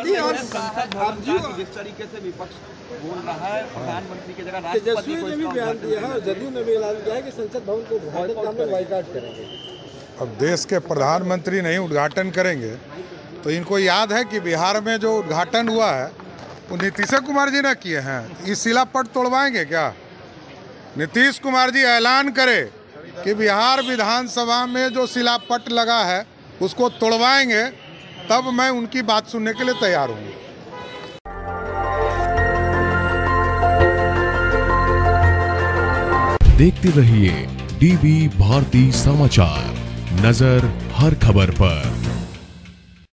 और संसद भवन जिस तरीके से विपक्ष बोल रहा है प्रधानमंत्री की जगह तेजस्वी ने भी बयान दिया है और जदयू ने भी ऐलान किया है कि संसद भवन को उद्घाटन का बाइकाट करेंगे। अब देश के प्रधानमंत्री नहीं उद्घाटन करेंगे तो इनको याद है कि बिहार में जो उद्घाटन हुआ है वो नीतीश कुमार जी ने किए हैं। इस शिलापट तोड़वाएँगे क्या? नीतीश कुमार जी ऐलान करे कि बिहार विधानसभा में जो शिलापट लगा है उसको तोड़वाएँगे तब मैं उनकी बात सुनने के लिए तैयार हूँ। देखते रहिए डीवी भारती समाचार, नज़र हर खबर पर।